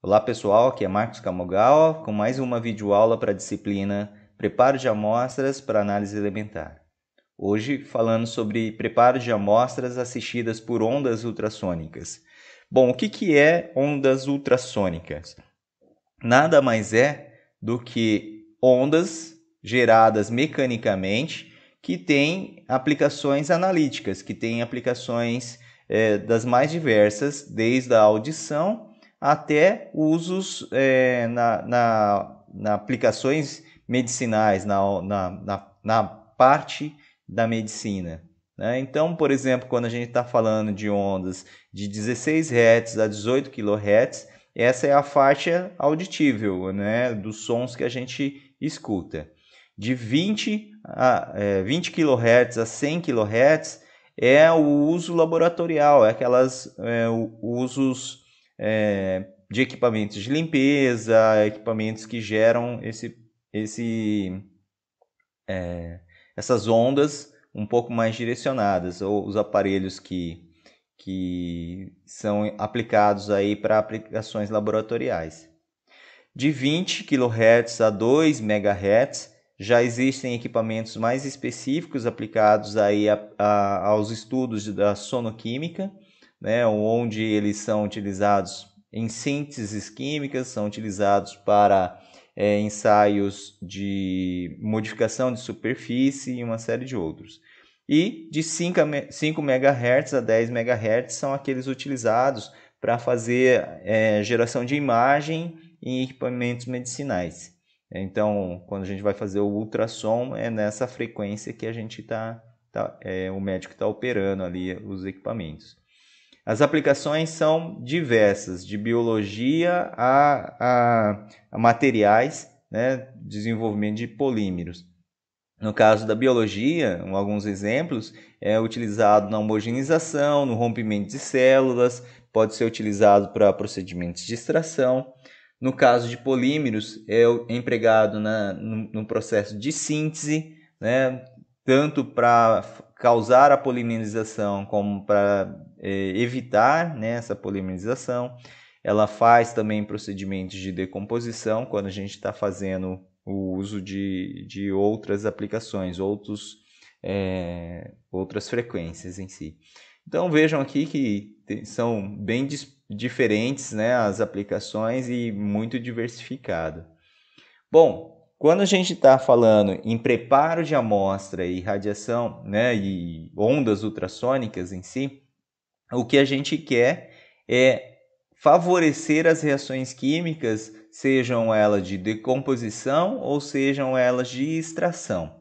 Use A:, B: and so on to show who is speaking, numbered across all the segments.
A: Olá pessoal, aqui é Marcos Camogal com mais uma videoaula para a disciplina Preparo de amostras para análise elementar. Hoje falando sobre preparo de amostras assistidas por ondas ultrassônicas. Bom, o que, que é ondas ultrassônicas? Nada mais é do que ondas geradas mecanicamente que têm aplicações analíticas, que têm aplicações é, das mais diversas, desde a audição até usos é, na, na, na, aplicações medicinais, na, na, na parte da medicina. Né? Então, por exemplo, quando a gente está falando de ondas de 16 Hz a 18 kHz, essa é a faixa auditível né, dos sons que a gente escuta. De 20, a, é, 20 kHz a 100 kHz é o uso laboratorial, é aquelas é, usos é, de equipamentos de limpeza, equipamentos que geram esse, esse, é, essas ondas um pouco mais direcionadas, ou os aparelhos que, que são aplicados aí para aplicações laboratoriais. De 20 kHz a 2 MHz, já existem equipamentos mais específicos aplicados aí a, a, aos estudos da sonoquímica, né, onde eles são utilizados em sínteses químicas, são utilizados para é, ensaios de modificação de superfície e uma série de outros. E de 5, 5 MHz a 10 MHz são aqueles utilizados para fazer é, geração de imagem em equipamentos medicinais. Então, quando a gente vai fazer o ultrassom, é nessa frequência que a gente está, tá, é, o médico está operando ali os equipamentos. As aplicações são diversas, de biologia a, a, a materiais, né, desenvolvimento de polímeros. No caso da biologia, alguns exemplos, é utilizado na homogenização, no rompimento de células, pode ser utilizado para procedimentos de extração. No caso de polímeros, é empregado na, no, no processo de síntese, né, tanto para causar a polimerização como para é, evitar né, essa polimerização. Ela faz também procedimentos de decomposição quando a gente está fazendo o uso de, de outras aplicações, outros, é, outras frequências em si. Então vejam aqui que são bem diferentes né, as aplicações e muito diversificado. Bom, quando a gente está falando em preparo de amostra e radiação, né, e ondas ultrassônicas em si, o que a gente quer é favorecer as reações químicas, sejam elas de decomposição ou sejam elas de extração.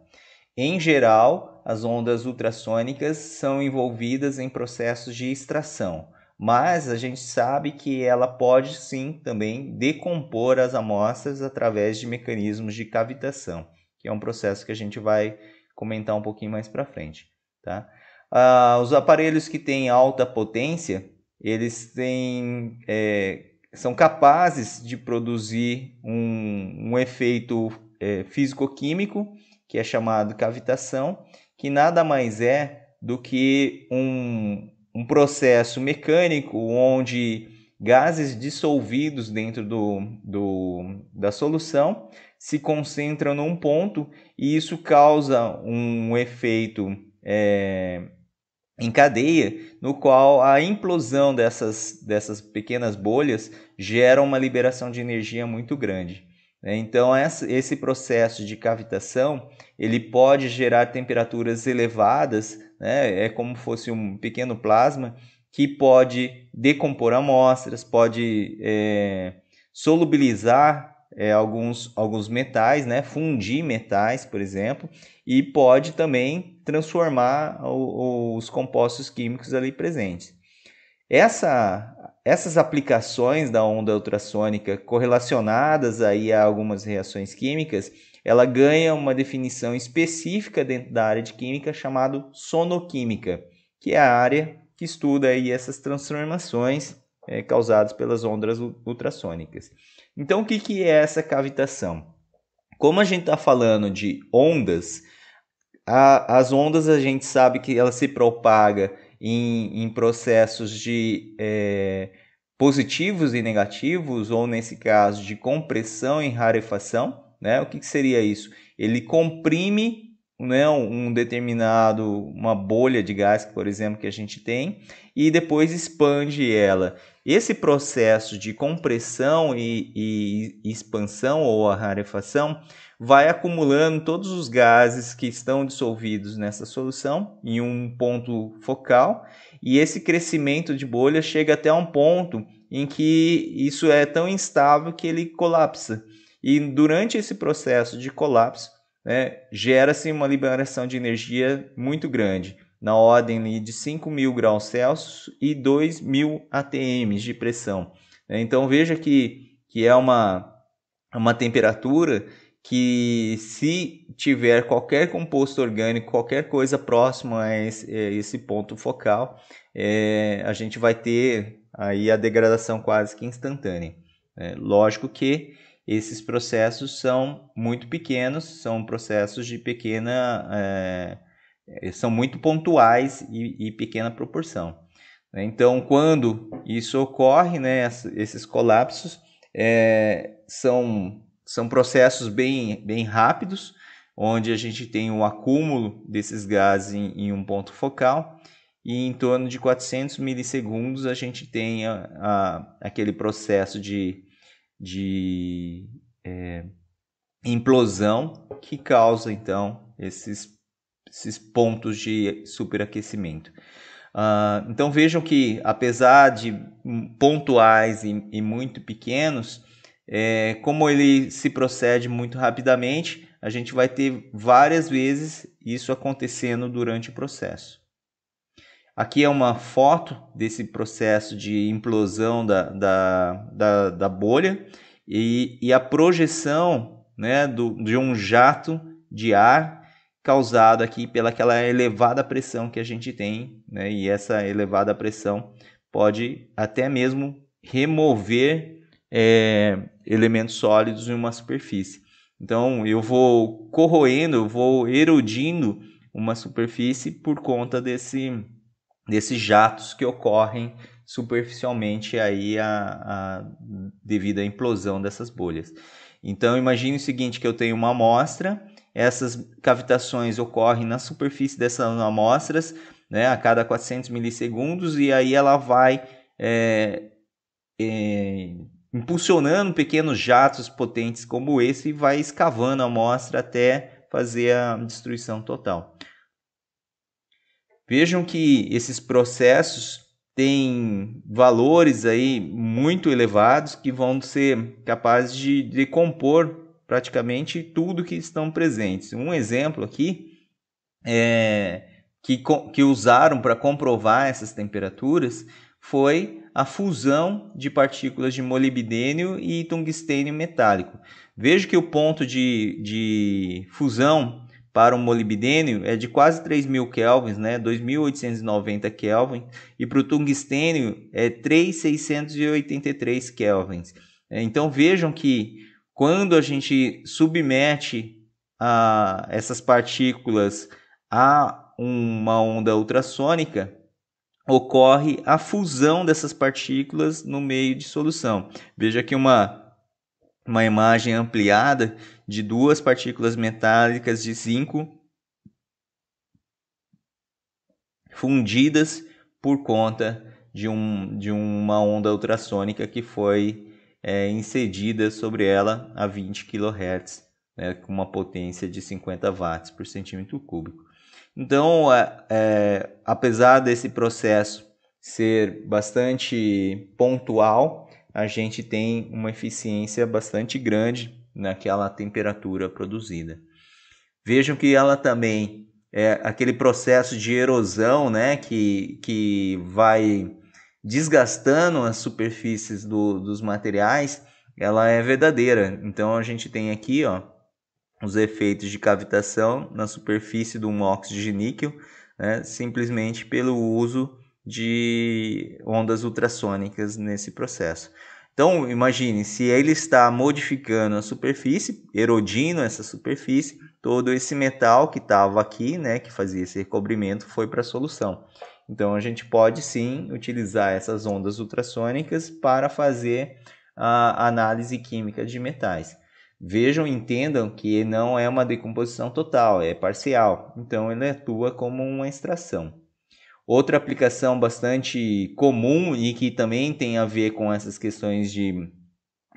A: Em geral, as ondas ultrassônicas são envolvidas em processos de extração mas a gente sabe que ela pode sim também decompor as amostras através de mecanismos de cavitação, que é um processo que a gente vai comentar um pouquinho mais para frente. Tá? Ah, os aparelhos que têm alta potência, eles têm, é, são capazes de produzir um, um efeito é, físico-químico, que é chamado cavitação, que nada mais é do que um, um processo mecânico onde gases dissolvidos dentro do, do, da solução se concentram num ponto e isso causa um efeito é, em cadeia, no qual a implosão dessas, dessas pequenas bolhas gera uma liberação de energia muito grande. Então, esse processo de cavitação ele pode gerar temperaturas elevadas né? é como fosse um pequeno plasma que pode decompor amostras, pode é, solubilizar é, alguns, alguns metais, né? fundir metais, por exemplo, e pode também transformar o, os compostos químicos ali presentes. Essa, essas aplicações da onda ultrassônica correlacionadas aí a algumas reações químicas, ela ganha uma definição específica dentro da área de química chamada sonoquímica, que é a área que estuda aí essas transformações é, causadas pelas ondas ultrassônicas. Então, o que, que é essa cavitação? Como a gente está falando de ondas, a, as ondas a gente sabe que ela se propaga em, em processos de é, positivos e negativos, ou nesse caso de compressão e rarefação. Né? O que, que seria isso? Ele comprime né, um determinado, uma bolha de gás, por exemplo, que a gente tem, e depois expande ela. Esse processo de compressão e, e expansão ou a rarefação vai acumulando todos os gases que estão dissolvidos nessa solução em um ponto focal, e esse crescimento de bolha chega até um ponto em que isso é tão instável que ele colapsa. E durante esse processo de colapso, né, gera-se uma liberação de energia muito grande, na ordem de 5 mil graus Celsius e 2 mil ATM de pressão. Né. Então veja que, que é uma, uma temperatura que se tiver qualquer composto orgânico, qualquer coisa próxima a esse, a esse ponto focal, é, a gente vai ter aí a degradação quase que instantânea. É, lógico que esses processos são muito pequenos, são processos de pequena, é, são muito pontuais e, e pequena proporção. Né? Então, quando isso ocorre, né, esses colapsos é, são, são processos bem, bem rápidos, onde a gente tem um acúmulo desses gases em, em, um ponto focal e em torno de 400 milissegundos a gente tem a, a, aquele processo de de é, implosão que causa então esses, esses pontos de superaquecimento. Uh, então vejam que apesar de pontuais e, e muito pequenos, é, como ele se procede muito rapidamente, a gente vai ter várias vezes isso acontecendo durante o processo. Aqui é uma foto desse processo de implosão da, da, da, da bolha e, e, a projeção né, do, de um jato de ar causado aqui pelaquela elevada pressão que a gente tem, né, e essa elevada pressão pode até mesmo remover é, elementos sólidos em uma superfície. Então eu vou corroendo, eu vou erodindo uma superfície por conta desse desses jatos que ocorrem superficialmente aí a, a, devido à implosão dessas bolhas. Então imagine o seguinte, que eu tenho uma amostra, essas cavitações ocorrem na superfície dessas amostras, né, a cada 400 milissegundos, e aí ela vai é, é, impulsionando pequenos jatos potentes como esse e vai escavando a amostra até fazer a destruição total. Vejam que esses processos têm valores aí muito elevados que vão ser capazes de decompor praticamente tudo que estão presentes. Um exemplo aqui é, que, que usaram para comprovar essas temperaturas foi a fusão de partículas de molibdênio e tungstênio metálico. Veja que o ponto de, de fusão para o molibdênio é de quase 3.000 kelvins, né? 2.890 kelvin, e para o tungstênio é 3.683 kelvins. É, então vejam que quando a gente submete a essas partículas a uma onda ultrassônica, ocorre a fusão dessas partículas no meio de solução. Veja aqui uma uma imagem ampliada de duas partículas metálicas de zinco fundidas por conta de, um, de uma onda ultrassônica que foi é, incedida sobre ela a 20 kHz, né, com uma potência de 50 watts por centímetro cúbico. Então, é, é, apesar desse processo ser bastante pontual, a gente tem uma eficiência bastante grande naquela temperatura produzida. Vejam que ela também é aquele processo de erosão, né, que, que vai desgastando as superfícies do, dos materiais, ela é verdadeira. Então a gente tem aqui, ó, os efeitos de cavitação na superfície do óxido de níquel, né, simplesmente pelo uso de ondas ultrassônicas nesse processo. Então, imagine, se ele está modificando a superfície, erodindo essa superfície, todo esse metal que estava aqui, né, que fazia esse recobrimento, foi para a solução. Então a gente pode sim utilizar essas ondas ultrassônicas para fazer a análise química de metais. Vejam e entendam que não é uma decomposição total, é parcial. Então ele atua como uma extração. Outra aplicação bastante comum e que também tem a ver com essas questões de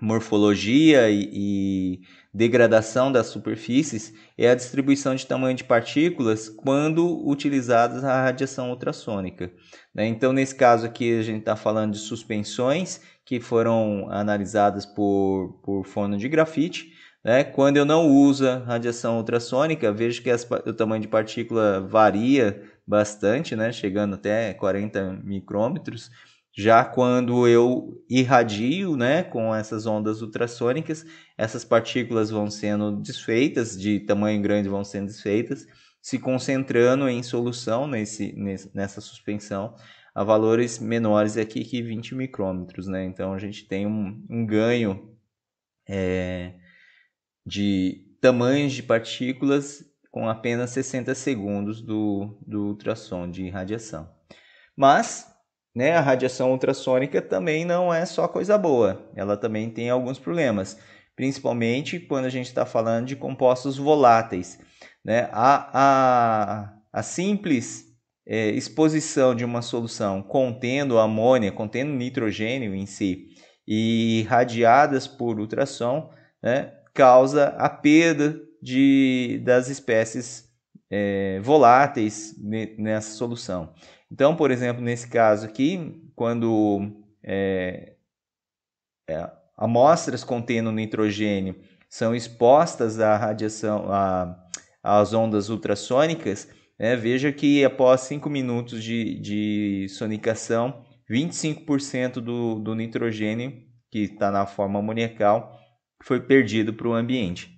A: morfologia e, e, degradação das superfícies é a distribuição de tamanho de partículas quando utilizadas a radiação ultrassônica. Né? Então, nesse caso aqui, a gente está falando de suspensões que foram analisadas por, por fono de grafite. Né? Quando eu não uso radiação ultrassônica, vejo que as, o tamanho de partícula varia bastante, né? chegando até 40 micrômetros. Já quando eu irradio né, com essas ondas ultrassônicas, essas partículas vão sendo desfeitas, de tamanho grande vão sendo desfeitas, se concentrando em solução nesse, nessa suspensão a valores menores aqui que 20 micrômetros. Né? Então a gente tem um, um ganho é, de tamanhos de partículas com apenas 60 segundos do, do ultrassom de radiação. Mas né, a radiação ultrassônica também não é só coisa boa, ela também tem alguns problemas, principalmente quando a gente está falando de compostos voláteis. Né? A, a, a simples é, exposição de uma solução contendo amônia, contendo nitrogênio em si, e radiadas por ultrassom, né, causa a perda de, das espécies é, voláteis nessa solução. Então, por exemplo, nesse caso aqui, quando é, é, amostras contendo nitrogênio são expostas à radiação, à, às ondas ultrassônicas, né, veja que após 5 minutos de, de sonicação, 25% do, do nitrogênio que está na forma amoniacal foi perdido para o ambiente.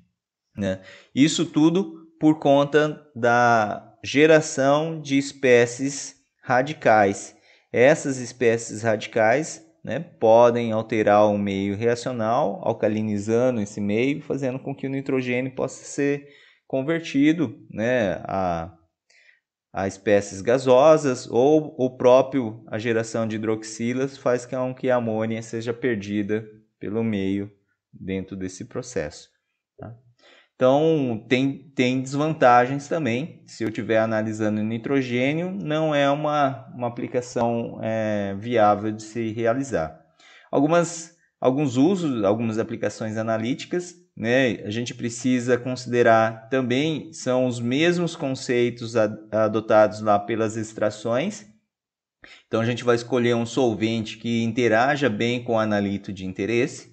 A: Né? Isso tudo por conta da geração de espécies radicais. Essas espécies radicais né, podem alterar o meio reacional, alcalinizando esse meio, fazendo com que o nitrogênio possa ser convertido né, a, a espécies gasosas ou o próprio a geração de hidroxilas faz com que a amônia seja perdida pelo meio dentro desse processo. Tá? Então, tem, tem desvantagens também. Se eu estiver analisando nitrogênio, não é uma, uma aplicação é, viável de se realizar. Algumas, alguns usos, algumas aplicações analíticas, né, a gente precisa considerar também são os mesmos conceitos adotados lá pelas extrações. Então, a gente vai escolher um solvente que interaja bem com o analito de interesse.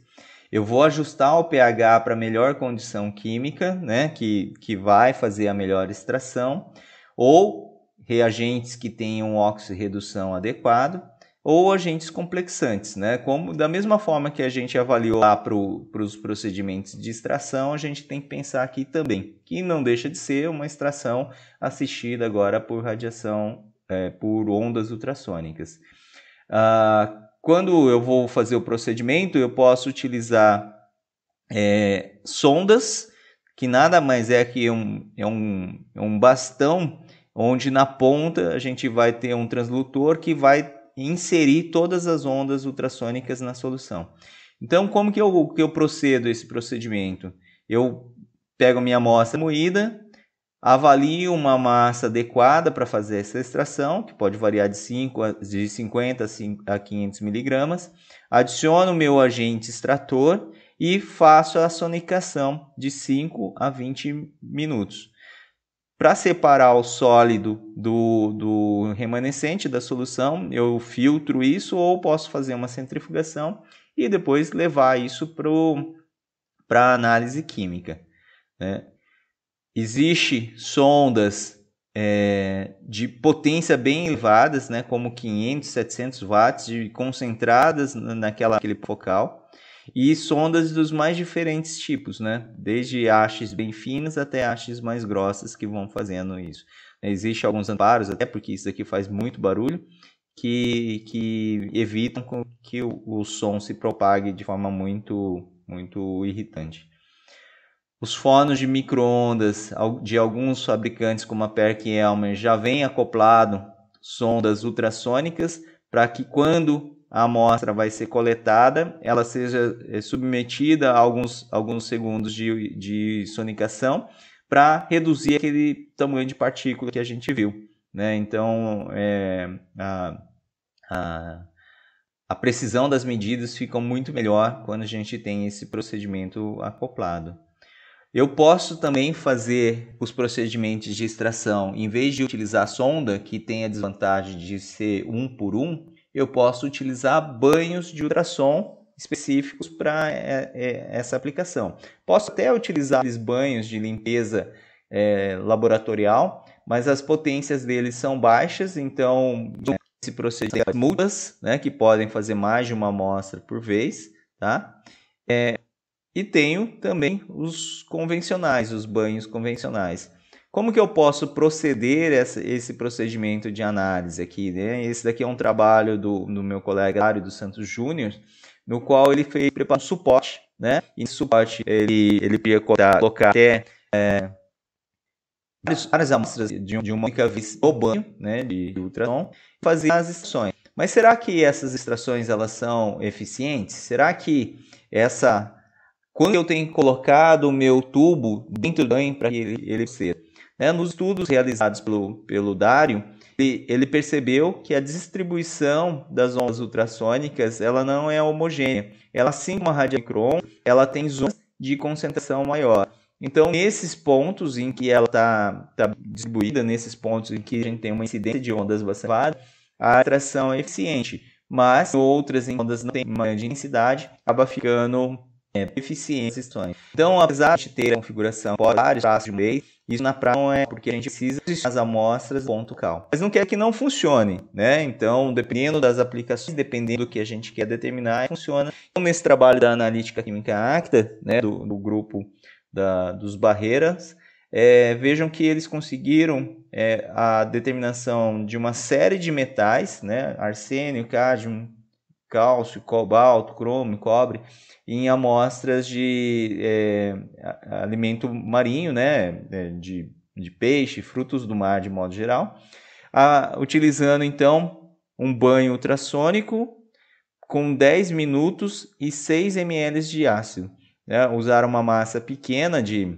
A: Eu vou ajustar o pH para melhor condição química, né, que, que vai fazer a melhor extração, ou reagentes que tenham oxirredução adequado, ou agentes complexantes, né? Como da mesma forma que a gente avaliou lá para os pro, procedimentos de extração, a gente tem que pensar aqui também, que não deixa de ser uma extração assistida agora por radiação, é, por ondas ultrassônicas. Ah, quando eu vou fazer o procedimento, eu posso utilizar é, sondas, que nada mais é que um, é um, é um bastão, onde na ponta a gente vai ter um transdutor que vai inserir todas as ondas ultrassônicas na solução. Então, como que eu, que eu procedo esse procedimento? Eu pego a minha amostra moída, Avalio uma massa adequada para fazer essa extração, que pode variar de, 5, de 50 a 500 miligramas. Adiciono o meu agente extrator e faço a sonicação de 5 a 20 minutos. Para separar o sólido do, do remanescente da solução, eu filtro isso ou posso fazer uma centrifugação e depois levar isso para análise química. Né? Existe sondas é, de potência bem elevadas, né, como 500, 700 watts, de, concentradas naquela aquele focal, e sondas dos mais diferentes tipos, né, desde hastes bem finas até hastes mais grossas que vão fazendo isso. Existem alguns amparos, até porque isso aqui faz muito barulho, que, que evitam que o, o som se propague de forma muito, muito irritante. Os fones de microondas de alguns fabricantes como a Perk e Elmer já vem acoplado sondas ultrassônicas para que quando a amostra vai ser coletada, ela seja é, submetida a alguns, alguns segundos de, de sonicação para reduzir aquele tamanho de partícula que a gente viu. Né? Então, é, a, a, a precisão das medidas fica muito melhor quando a gente tem esse procedimento acoplado. Eu posso também fazer os procedimentos de extração, em vez de utilizar sonda, que tem a desvantagem de ser um por um, eu posso utilizar banhos de ultrassom específicos para é, é, essa aplicação. Posso até utilizar os banhos de limpeza é, laboratorial, mas as potências deles são baixas, então esse procedimento multas, né, que podem fazer mais de uma amostra por vez, tá? E tenho também os convencionais, os banhos convencionais. Como que eu posso proceder essa, esse procedimento de análise aqui? Né? Esse daqui é um trabalho do, do meu colega Mário dos Santos Júnior, no qual ele fez preparar um suporte, né? E suporte ele, ele podia colocar até é, várias amostras de, de uma única vez no banho, né? De, de ultrassom, fazer as extrações. Mas será que essas extrações elas são eficientes? Será que essa quando eu tenho colocado o meu tubo dentro do banho para que ele, ele seja. Né? Nos estudos realizados pelo, pelo Dário, ele, ele, percebeu que a distribuição das ondas ultrassônicas ela não é homogênea. Ela, assim como a ela tem zonas de concentração maior. Então, nesses pontos em que ela está tá distribuída, nesses pontos em que a gente tem uma incidência de ondas bastante a atração é eficiente. Mas outras em ondas não tem uma densidade, acaba ficando é, eficiência Então, apesar de ter a configuração vários passos de mês, isso na prática não é porque a gente precisa as amostras ponto cal. Mas não quer que não funcione, né? Então, dependendo das aplicações, dependendo do que a gente quer determinar, funciona. Então, nesse trabalho da analítica química acta, né, do, do grupo da, dos barreiras, é, vejam que eles conseguiram é, a determinação de uma série de metais, né, arsênio, cádmio, cálcio, cobalto, cromo, cobre, em amostras de é, alimento marinho, né, é, de, de peixe, frutos do mar de modo geral, a, utilizando então um banho ultrassônico com 10 minutos e 6 ml de ácido. Né? Usaram uma massa pequena de,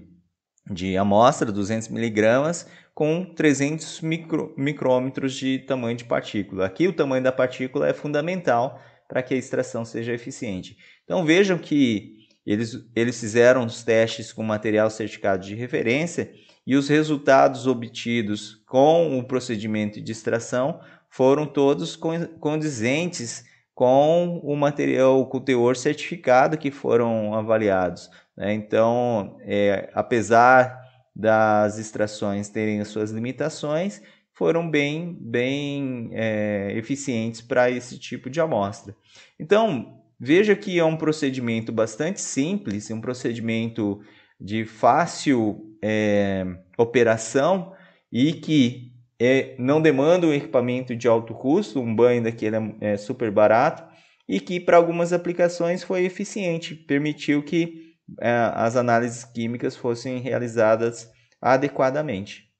A: de amostra, 200 miligramas, com 300 micro, micrômetros de tamanho de partícula. Aqui o tamanho da partícula é fundamental para que a extração seja eficiente. Então vejam que eles, eles fizeram os testes com material certificado de referência e os resultados obtidos com o procedimento de extração foram todos condizentes com o material, com o teor certificado que foram avaliados. Né? Então, é, apesar das extrações terem as suas limitações, foram bem, bem é, eficientes para esse tipo de amostra. Então, veja que é um procedimento bastante simples, um procedimento de fácil é, operação e que é, não demanda um equipamento de alto custo, um banho daquele é, é super barato e que para algumas aplicações foi eficiente, permitiu que é, as análises químicas fossem realizadas adequadamente.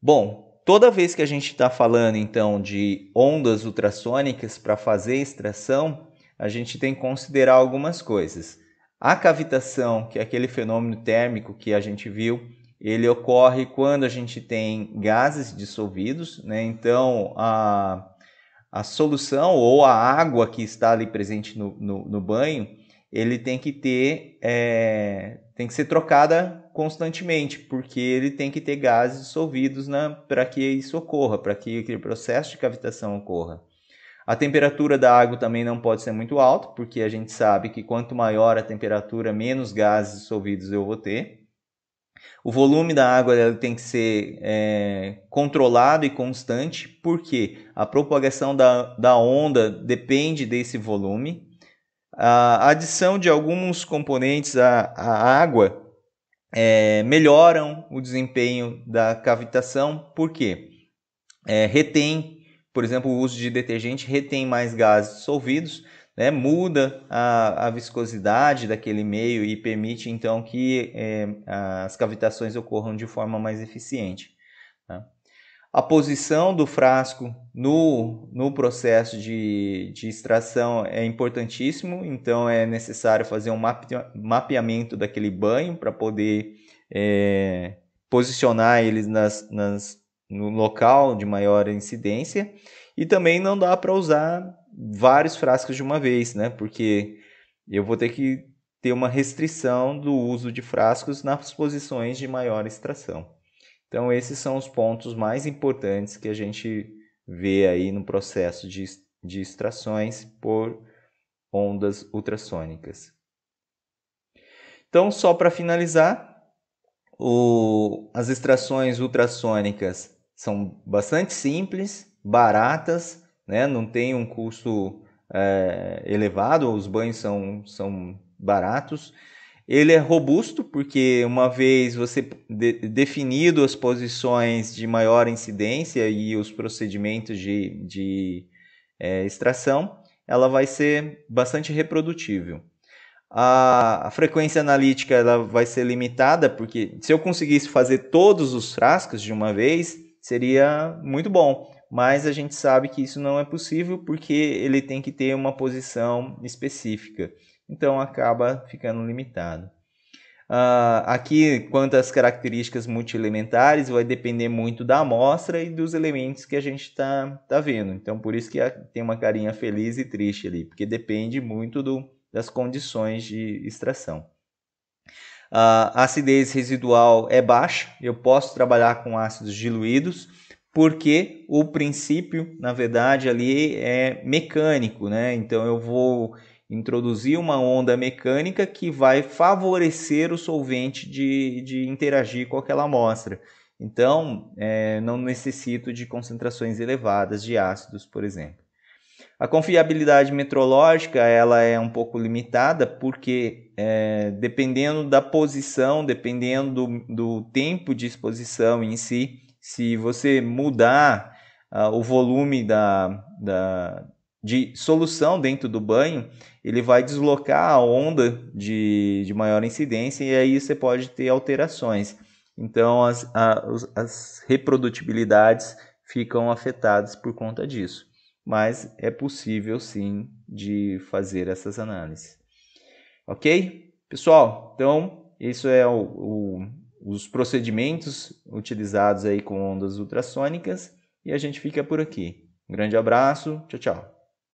A: Bom, toda vez que a gente está falando então de ondas ultrassônicas para fazer extração, a gente tem que considerar algumas coisas. A cavitação, que é aquele fenômeno térmico que a gente viu, ele ocorre quando a gente tem gases dissolvidos, né? Então a, a solução ou a água que está ali presente no, no, no banho, ele tem que ter é, tem que ser trocada constantemente, porque ele tem que ter gases dissolvidos para que isso ocorra, para que aquele processo de cavitação ocorra. A temperatura da água também não pode ser muito alta, porque a gente sabe que quanto maior a temperatura, menos gases dissolvidos eu vou ter. O volume da água tem que ser é, controlado e constante, porque a propagação da, da onda depende desse volume. A adição de alguns componentes à, à água é, melhoram o desempenho da cavitação, porque é, retém, por exemplo, o uso de detergente retém mais gases dissolvidos, né, muda a, a, viscosidade daquele meio e permite então que é, as cavitações ocorram de forma mais eficiente. Tá? A posição do frasco no, no processo de, de extração é importantíssimo, então é necessário fazer um mapeamento daquele banho para poder é, posicionar eles nas, nas, no local de maior incidência. E também não dá para usar vários frascos de uma vez, né? Porque eu vou ter que ter uma restrição do uso de frascos nas posições de maior extração. Então, esses são os pontos mais importantes que a gente vê aí no processo de, de extrações por ondas ultrassônicas. Então, só para finalizar, o, as extrações ultrassônicas são bastante simples, baratas, né? não tem um custo é, elevado, os banhos são, são baratos. Ele é robusto porque uma vez você de, definido as posições de maior incidência e os procedimentos de, de é, extração, ela vai ser bastante reprodutível. A, a, frequência analítica ela vai ser limitada porque se eu conseguisse fazer todos os frascos de uma vez seria muito bom, mas a gente sabe que isso não é possível porque ele tem que ter uma posição específica então acaba ficando limitado. Uh, aqui, quanto às características multielementares, vai depender muito da amostra e dos elementos que a gente está tá vendo. Então, por isso que tem uma carinha feliz e triste ali, porque depende muito do, das condições de extração. Uh, a acidez residual é baixa, eu posso trabalhar com ácidos diluídos, porque o princípio, na verdade, ali é mecânico, né? Então eu vou introduzir uma onda mecânica que vai favorecer o solvente de, de interagir com aquela amostra. Então, é, não necessito de concentrações elevadas de ácidos, por exemplo. A confiabilidade metrológica ela é um pouco limitada porque é, dependendo da posição, dependendo do, do, tempo de exposição em si, se você mudar uh, o volume da, da, de solução dentro do banho, ele vai deslocar a onda de, de maior incidência e aí você pode ter alterações. Então, as, a, as reprodutibilidades ficam afetadas por conta disso. Mas é possível sim de fazer essas análises. Ok? Pessoal, então, isso é o, o, os procedimentos utilizados aí com ondas ultrassônicas e a gente fica por aqui. Um grande abraço, tchau, tchau.